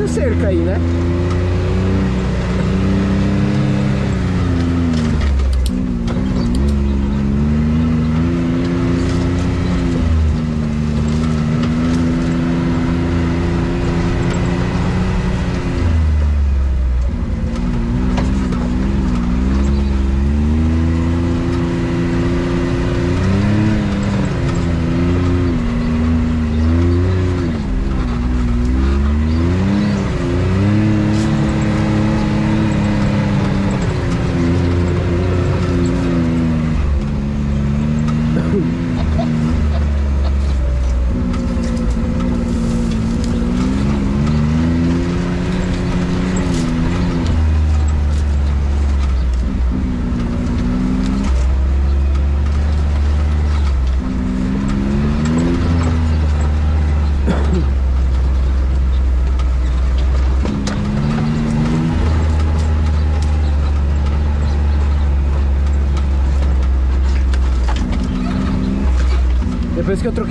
essa cerca aí, né?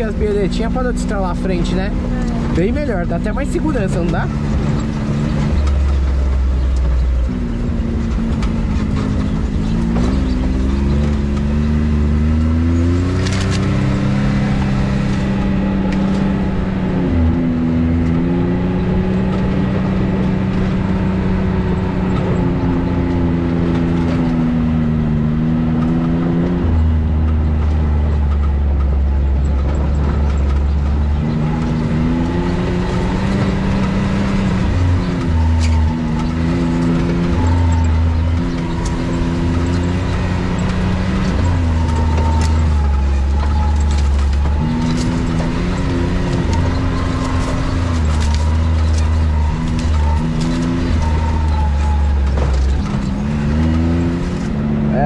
As bilhetinhas, para destralar a frente, né? Bem melhor, dá até mais segurança, não dá?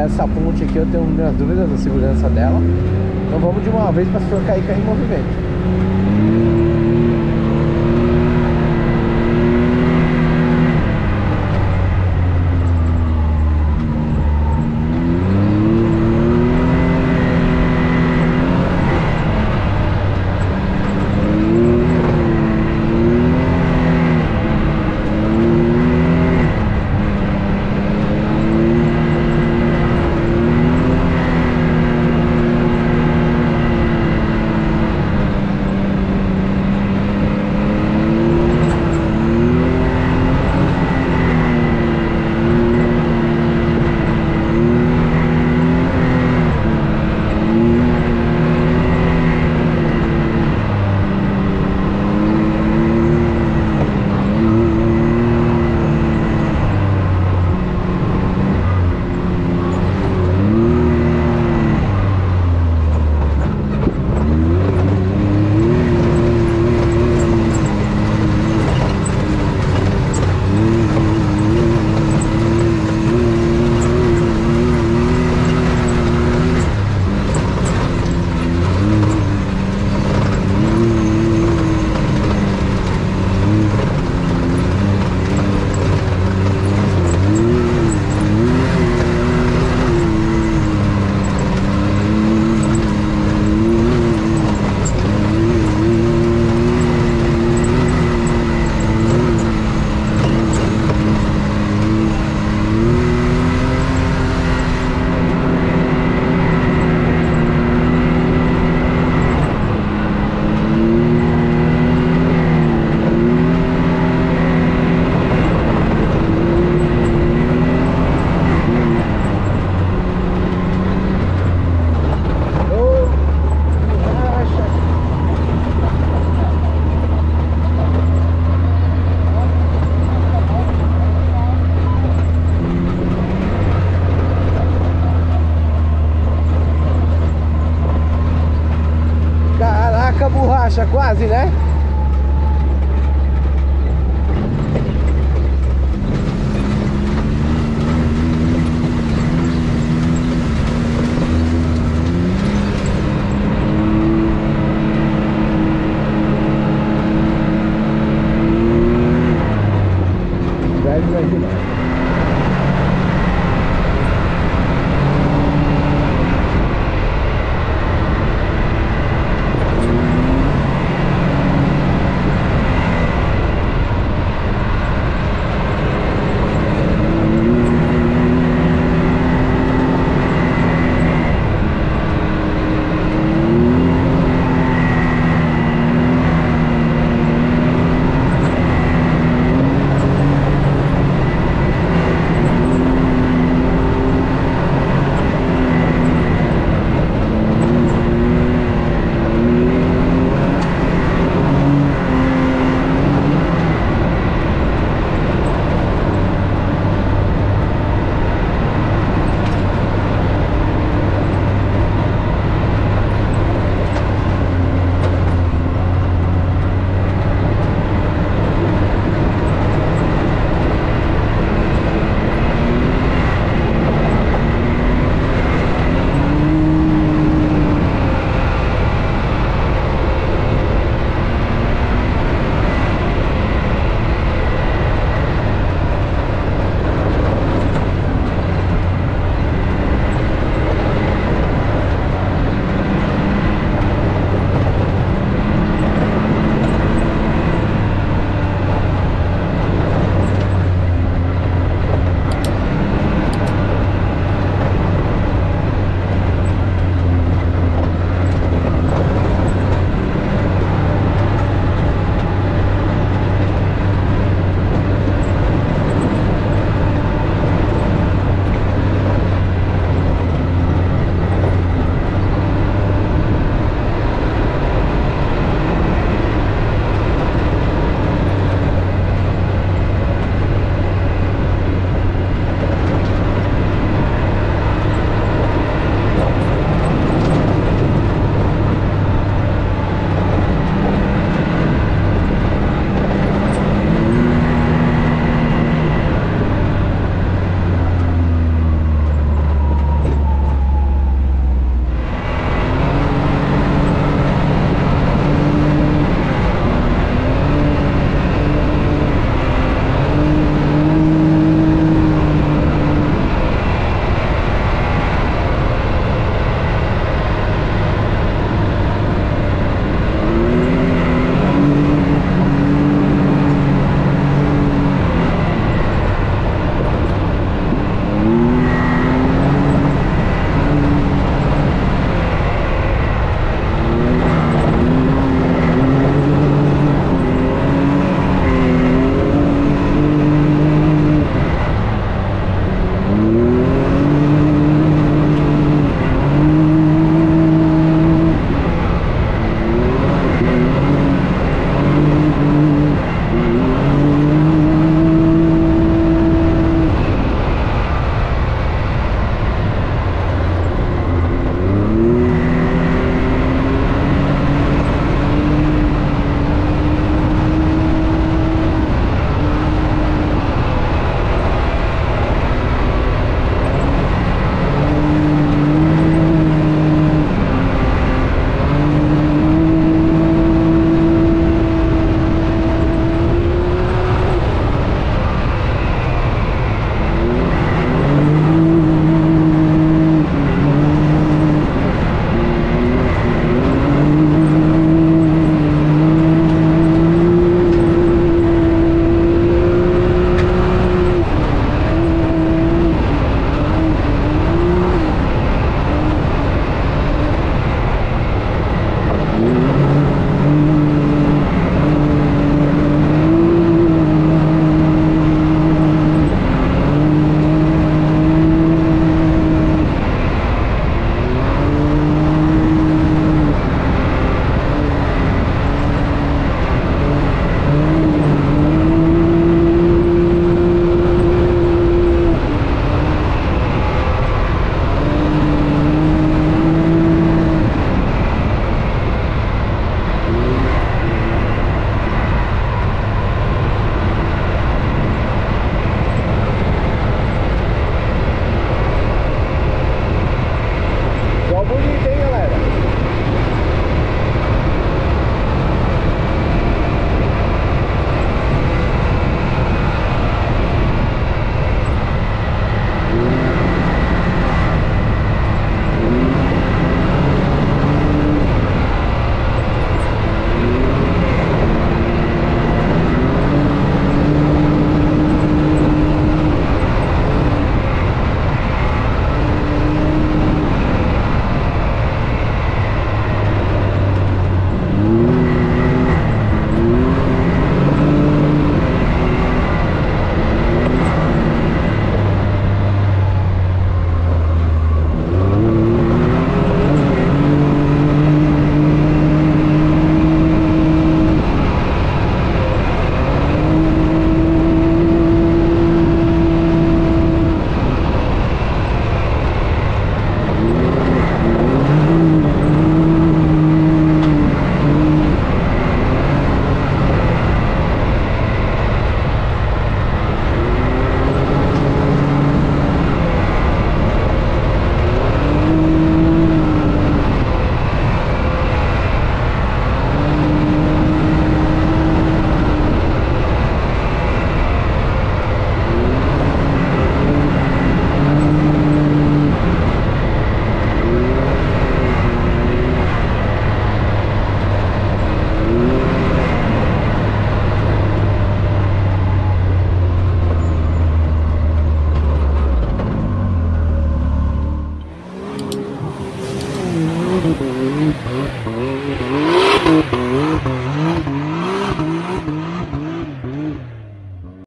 Essa ponte aqui eu tenho minhas dúvidas da segurança dela. Então vamos de uma vez para for cair, cair em movimento. lascia quasi, né?